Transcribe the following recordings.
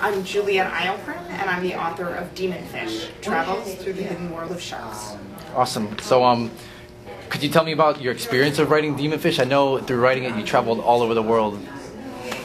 I'm Juliet Eilperin, and I'm the author of Demon Fish Travels Through the Hidden World of Sharks. Awesome. So, um, could you tell me about your experience of writing Demon Fish? I know through writing it, you traveled all over the world.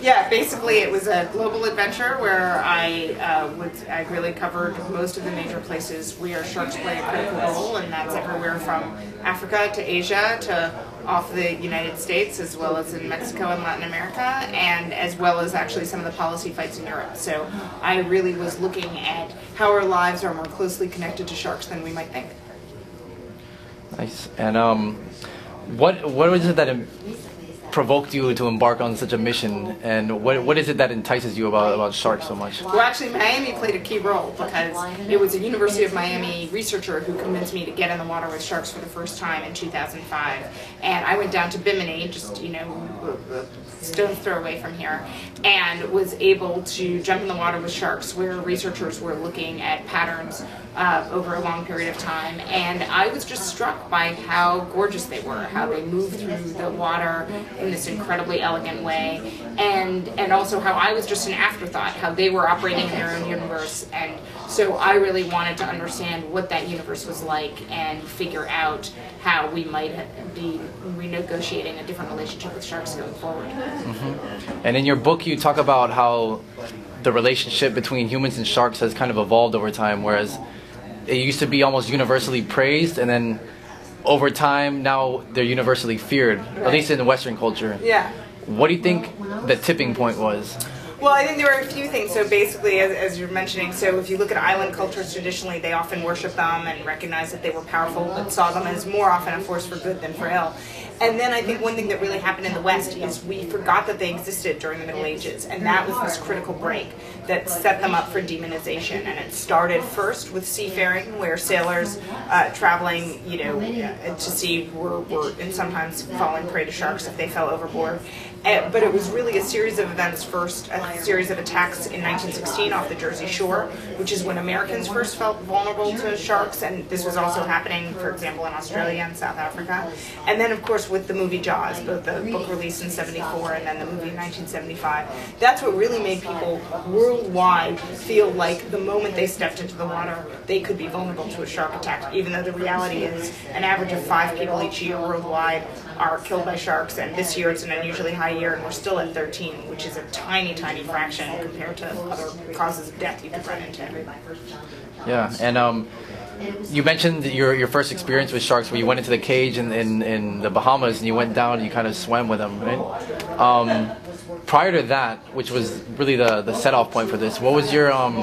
Yeah, basically it was a global adventure where I uh, would, I really covered most of the major places where sharks play a critical role, and that's everywhere from Africa to Asia to off the United States, as well as in Mexico and Latin America, and as well as actually some of the policy fights in Europe. So I really was looking at how our lives are more closely connected to sharks than we might think. Nice. And um, what what was it that provoked you to embark on such a mission? And what, what is it that entices you about, about sharks so much? Well, actually, Miami played a key role because it was a University of Miami researcher who convinced me to get in the water with sharks for the first time in 2005. And I went down to Bimini, just, you know, stone's throw away from here, and was able to jump in the water with sharks where researchers were looking at patterns uh, over a long period of time. And I was just struck by how gorgeous they were, how they moved through the water in this incredibly elegant way, and and also how I was just an afterthought, how they were operating in their own universe, and so I really wanted to understand what that universe was like and figure out how we might be renegotiating a different relationship with sharks going forward. Mm-hmm. And in your book, you talk about how the relationship between humans and sharks has kind of evolved over time, whereas it used to be almost universally praised, and then over time now they're universally feared, right. at least in the Western culture. Yeah. What do you think the tipping point was? Well, I think there were a few things. So basically, as, as, you're mentioning, so if you look at island cultures traditionally, they often worship them and recognize that they were powerful, but saw them as more often a force for good than for ill. And then I think one thing that really happened in the West is we forgot that they existed during the Middle Ages, and that was this critical break that set them up for demonization. And it started first with seafaring, where sailors uh, traveling, you know, to sea were, were and sometimes falling prey to sharks if they fell overboard. Uh, but it was really a series of events first, a series of attacks in 1916 off the Jersey Shore, which is when Americans first felt vulnerable to sharks, and this was also happening, for example, in Australia and South Africa. And then, of course, with the movie Jaws, both the book released in 74 and then the movie in 1975. That's what really made people worldwide feel like the moment they stepped into the water, they could be vulnerable to a shark attack, even though the reality is an average of five people each year worldwide are killed by sharks, and this year it's an unusually high year, and we're still at 13, which is a tiny, tiny fraction compared to other causes of death you could run into. Yeah, and um, you mentioned your your first experience with sharks, where you went into the cage in, in, in the Bahamas, and you went down and you kind of swam with them, right? Um, prior to that, which was really the the set off point for this, what was your um,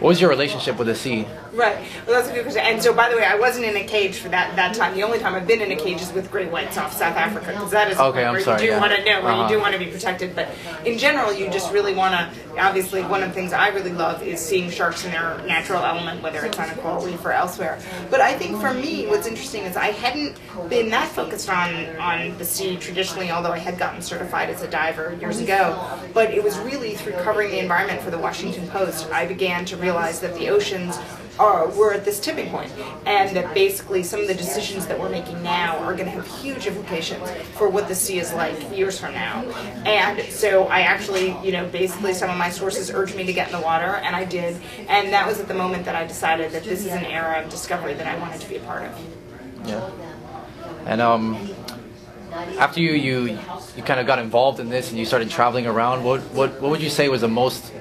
what was your relationship with the sea? Right. Well, that's a good question. And so, by the way, I wasn't in a cage for that, that time. The only time I've been in a cage is with great whites off South Africa, because that is okay, where sorry, you do yeah. want to know, where uh-huh. you do want to be protected. But in general, you just really want to. Obviously, one of the things I really love is seeing sharks in their natural element, whether it's on a coral reef or elsewhere. But I think for me, what's interesting is I hadn't been that focused on on the sea traditionally, although I had gotten certified as a diver years ago. But it was really through covering the environment for the Washington Post I began to that the oceans are, we're at this tipping point, and that basically some of the decisions that we're making now are going to have huge implications for what the sea is like years from now. And so I actually, you know, basically some of my sources urged me to get in the water, and I did. And that was at the moment that I decided that this is an era of discovery that I wanted to be a part of. Yeah. And um, after you you you kind of got involved in this and you started traveling around, what what what would you say was the most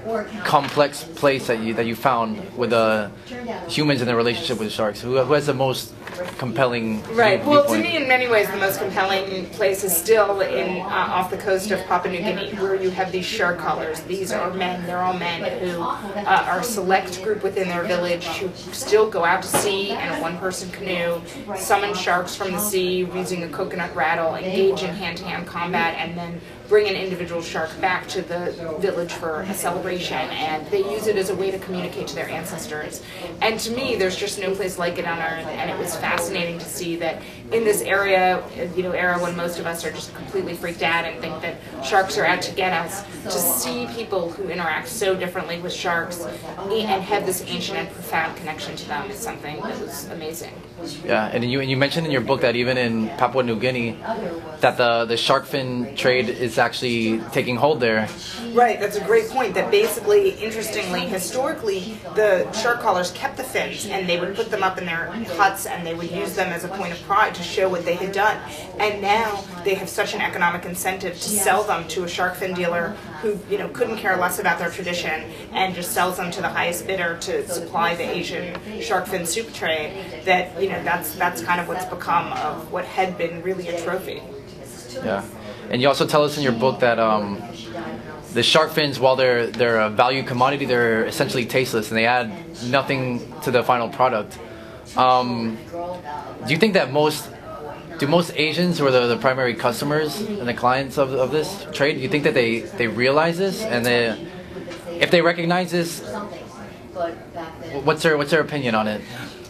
complex place that you that you found with the uh, humans in their relationship with sharks? Who who has the most compelling right. view, well to me in many ways the most compelling place is still in uh, off the coast of papua new guinea where you have these shark callers. These are men. They're all men who uh, are a select group within their village who still go out to sea in a one person canoe summon sharks from the sea using a coconut rattle engage in hand-to-hand combat and then bring an individual shark back to the village for a celebration and they use it as a way to communicate to their ancestors. And to me there's just no place like it on earth and it was fascinating to see that in this area, you know, era when most of us are just completely freaked out and think that sharks are out to get us, to see people who interact so differently with sharks and have this ancient and profound connection to them is something that was amazing. Yeah, and you and you mentioned in your book that even in Papua New Guinea, that the the shark fin trade is actually taking hold there. Right, that's a great point. That basically, interestingly, historically, the shark callers kept the fins and they would put them up in their huts and they would use them as a point of pride to show what they had done. And now they have such an economic incentive to sell them to a shark fin dealer who you know couldn't care less about their tradition and just sells them to the highest bidder to supply the Asian shark fin soup trade. That you know that's that's kind of what's become of what had been really a trophy. Yeah, and you also tell us in your book that. Um, the shark fins, while they're they're a value commodity, they're essentially tasteless and they add nothing to the final product. Um, do you think that most do most Asians who are the, the primary customers and the clients of, of this trade, do you think that they, they realize this and they if they recognize this, what's their what's their opinion on it?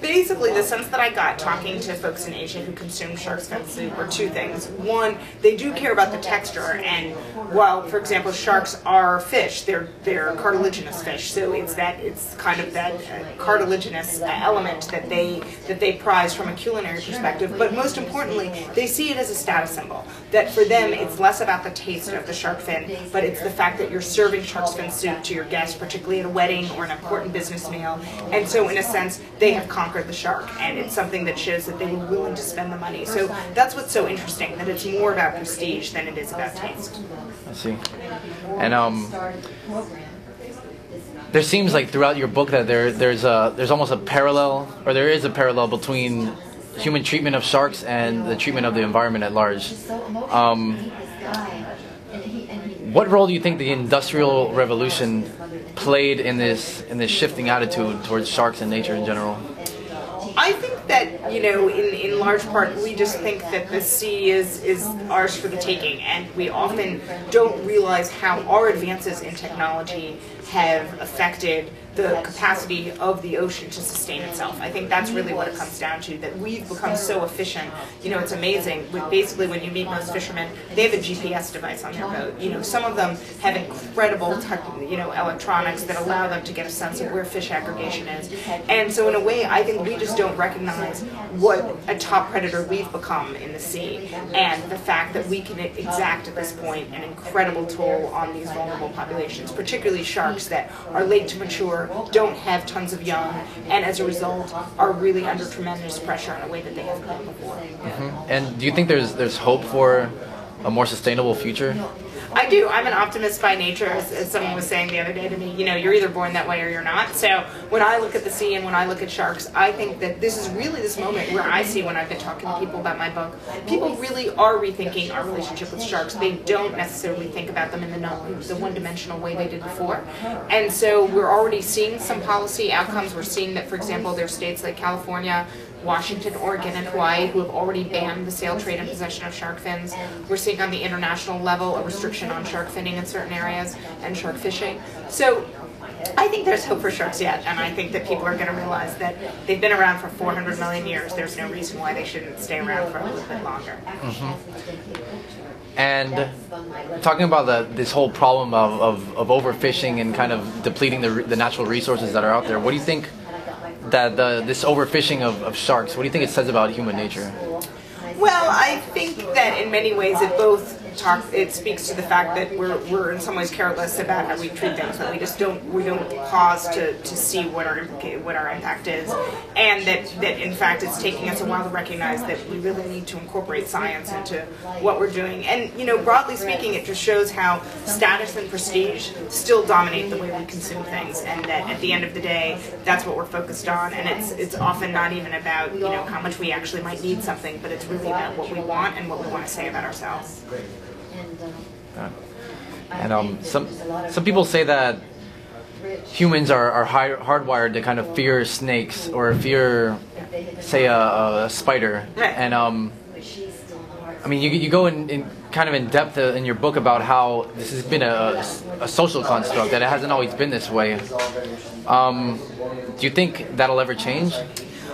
Basically the sense that I got talking to folks in Asia who consume shark's fin soup were two things. One, they do care about the texture, and while, for example, sharks are fish, they're they're cartilaginous fish, so it's that it's kind of that uh, cartilaginous element that they that they prize from a culinary perspective. But most importantly, they see it as a status symbol. That for them, it's less about the taste of the shark fin, but it's the fact that you're serving shark's fin soup to your guests, particularly at a wedding or an important business meal. And so, in a sense, they have conquered the shark, and it's something that shows that they were willing to spend the money. So that's what's so interesting, that it's more about prestige than it is about taste. I see. And um, there seems like throughout your book that there there's a there's almost a parallel, or there is a parallel between human treatment of sharks and the treatment of the environment at large. Um, what role do you think the Industrial Revolution played in this in this shifting attitude towards sharks and nature in general? I think that you know, in, in large part, we just think that the sea is is ours for the taking, and we often don't realize how our advances in technology have affected the capacity of the ocean to sustain itself. I think that's really what it comes down to, that we've become so efficient. You know, it's amazing. With basically, when you meet most fishermen, they have a GPS device on their boat. You know, some of them have incredible, you know, electronics that allow them to get a sense of where fish aggregation is. And so in a way, I think we just don't recognize what a top predator we've become in the sea and the fact that we can exact at this point an incredible toll on these vulnerable populations, particularly sharks that are late to mature don't have tons of young, and as a result are really under tremendous pressure in a way that they haven't been before. Mm-hmm. And do you think there's there's hope for a more sustainable future? I do. I'm an optimist by nature, as, as, someone was saying the other day to me. You know, you're either born that way or you're not. So when I look at the sea and when I look at sharks, I think that this is really this moment where I see when I've been talking to people about my book, people really are rethinking our relationship with sharks. They don't necessarily think about them in the, the one-dimensional way they did before. And so we're already seeing some policy outcomes. We're seeing that, for example, there are states like California Washington, Oregon, and Hawaii who have already banned the sale, trade, and possession of shark fins. We're seeing on the international level a restriction on shark finning in certain areas and shark fishing. So I think there's hope for sharks yet, and I think that people are going to realize that they've been around for 400 million years. There's no reason why they shouldn't stay around for a little bit longer. Mm-hmm. And talking about the, this whole problem of, of, of overfishing and kind of depleting the, the natural resources that are out there, what do you think that the, this overfishing of, of sharks, what do you think it says about human nature? Well, I think that in many ways it both talks. It speaks to the fact that we're, we're in some ways careless about how we treat things, that we just don't we don't pause to, to see what our what our impact is, and that, that in fact it's taking us a while to recognize that we really need to incorporate science into what we're doing. And you know, broadly speaking, it just shows how status and prestige still dominate the way we consume things, and that at the end of the day, that's what we're focused on. And it's it's often not even about you know how much we actually might need something, but it's really about what we want and what we want to say about ourselves. Yeah. And um, some some people say that humans are, are hardwired to kind of fear snakes or fear, say, a, a spider. And um, I mean, you, you go in, in kind of in depth uh, in your book about how this has been a, a social construct, that it hasn't always been this way. Um, do you think that'll ever change?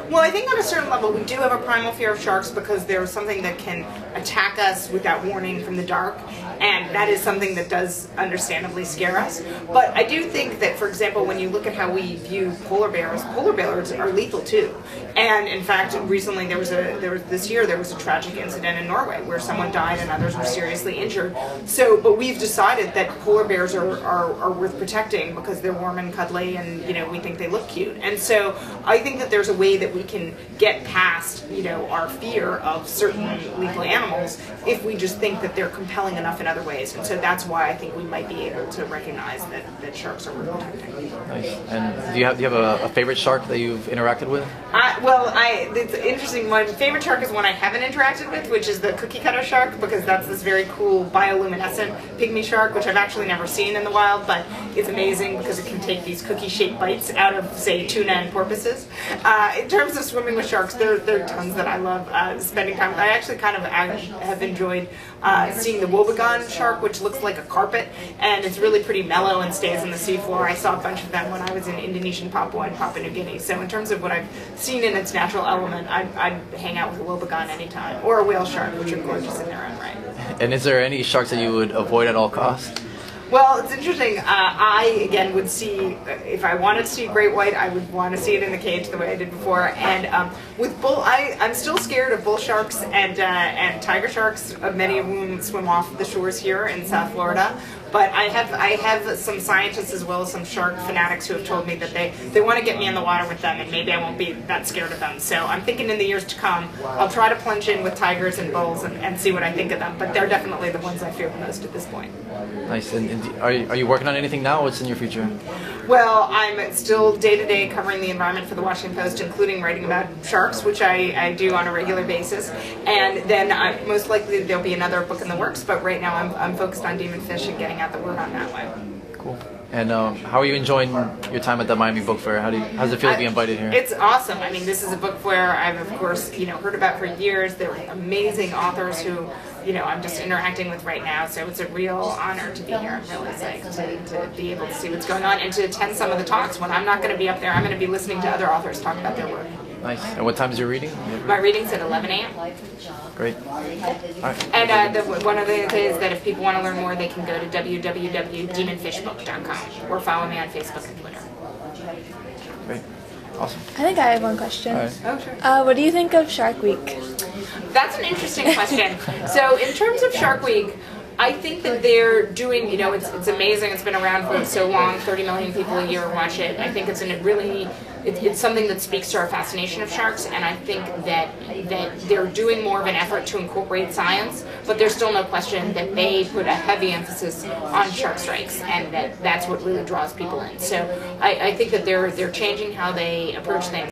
Well, I think on a certain level we do have a primal fear of sharks because they're something that can attack us without warning from the dark. and that is something that does understandably scare us. But I do think that, for example, when you look at how we view polar bears, polar bears are lethal too. And in fact, recently there was a there was this year there was a tragic incident in Norway where someone died and others were seriously injured. So, but we've decided that polar bears are, are, are worth protecting because they're warm and cuddly, and you know we think they look cute. And so I think that there's a way that we can get past you know our fear of certain lethal animals if we just think that they're compelling enough in other ways. And so that's why I think we might be able to recognize that, that sharks are worth protecting. Nice. And do you have do you have a, a favorite shark that you've interacted with? I, well, I it's interesting. My favorite shark is one I haven't interacted with, which is the cookie cutter shark, because that's this very cool bioluminescent pygmy shark, which I've actually never seen in the wild, but it's amazing because it can take these cookie-shaped bites out of, say, tuna and porpoises. Uh, in terms of swimming with sharks, there, there are tons that I love uh, spending time with. I actually kind of have enjoyed uh, seeing the wobbegong shark, which looks like a carpet, and it's really pretty mellow and stays on the seafloor. I saw a bunch of them when I was in Indonesian Papua and Papua New Guinea. So in terms of what I've seen in its natural element, I'd, I'd hang out with a wobbegong anytime, or a whale shark, which are gorgeous in their own right. And is there any sharks that you would avoid at all costs? Well, it's interesting. Uh, I again would see if I wanted to see great white, I would want to see it in the cage the way I did before. And um, with bull, I I'm still scared of bull sharks and uh, and tiger sharks. Uh, many of whom swim off the shores here in South Florida. But I have I have some scientists as well as some shark fanatics who have told me that they they want to get me in the water with them, and maybe I won't be that scared of them. So I'm thinking in the years to come, I'll try to plunge in with tigers and bulls and, and see what I think of them. But they're definitely the ones I fear the most at this point. Nice. And, and are you, are you working on anything now? What's in your future? Well, I'm still day to day covering the environment for the Washington Post, including writing about sharks, which I, I do on a regular basis. And then I, most likely there'll be another book in the works, but right now I'm, I'm focused on Demon Fish and getting out the word on that one. Cool. And um, how are you enjoying your time at the Miami Book Fair? How do you, how does it feel to be invited here? It's awesome. I mean, this is a book fair I've of course you know heard about for years. There are amazing authors who you know I'm just interacting with right now. So it's a real honor to be here. I'm really excited to, to be able to see what's going on and to attend some of the talks. When I'm not going to be up there, I'm going to be listening to other authors talk about their work. Nice. And what time is your reading? My reading's at 11 a.m. Great. And uh, the, one of the things is that if people want to learn more, they can go to www.demonfishbook.com or follow me on Facebook and Twitter. Great. Awesome. I think I have one question. All right. Oh, sure. Uh, what do you think of Shark Week? That's an interesting question. so, in terms of Shark Week, I think that they're doing, you know, it's, it's amazing. It's been around for so long. 30 million people a year watch it. I think it's a really, it, it's something that speaks to our fascination of sharks. And I think that that they're doing more of an effort to incorporate science. But there's still no question that they put a heavy emphasis on shark strikes, and that that's what really draws people in. So I, I think that they're they're changing how they approach things.